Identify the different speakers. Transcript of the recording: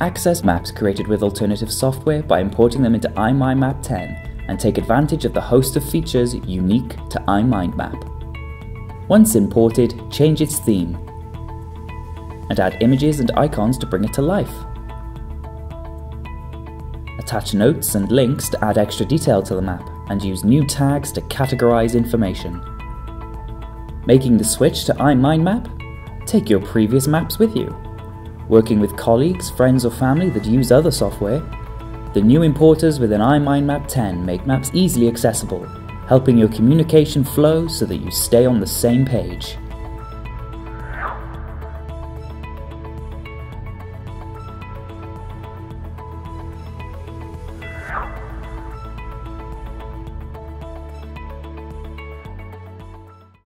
Speaker 1: Access maps created with alternative software by importing them into iMindMap 10 and take advantage of the host of features unique to iMindMap. Once imported, change its theme and add images and icons to bring it to life. Attach notes and links to add extra detail to the map and use new tags to categorize information. Making the switch to iMindMap? Take your previous maps with you working with colleagues, friends or family that use other software. The new importers within iMindMap 10 make maps easily accessible, helping your communication flow so that you stay on the same page.